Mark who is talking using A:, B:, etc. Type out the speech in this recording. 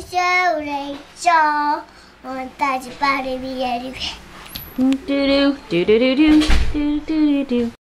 A: 小雷小，我大嘴巴里面有。
B: Do do do do do do do do do do.